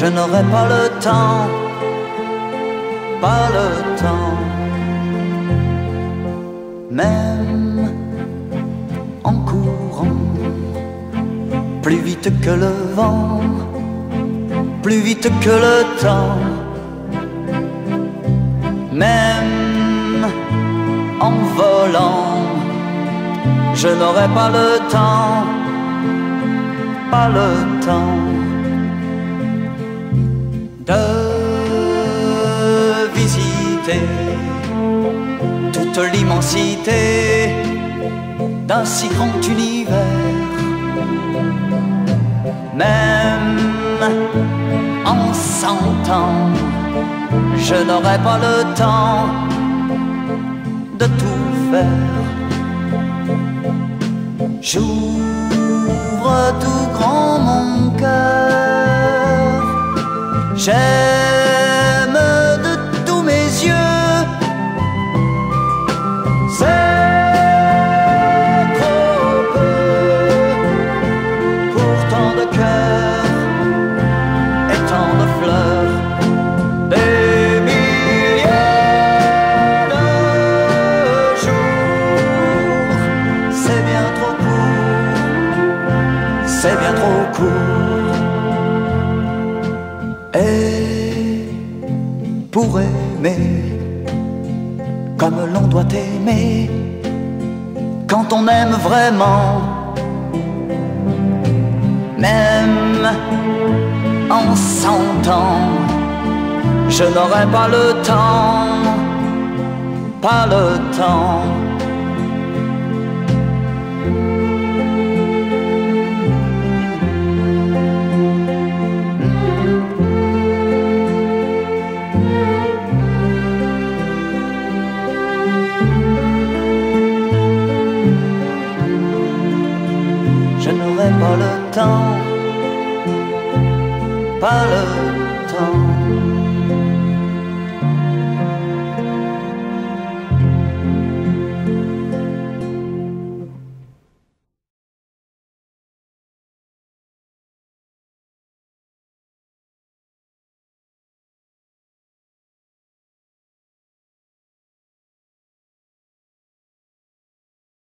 je n'aurai pas le temps, pas le temps. Même en courant, plus vite que le vent, plus vite que le temps. Même en volant, je n'aurai pas le temps, pas le temps toute l'immensité d'un si grand univers. Même en cent ans, je n'aurai pas le temps de tout faire. J'ouvre tout grand mon cœur. J'aime c'est bien trop court. Et pour aimer, comme l'on doit aimer, quand on aime vraiment, même en cent ans, je n'aurai pas le temps, pas le temps. Pas le temps, pas le temps.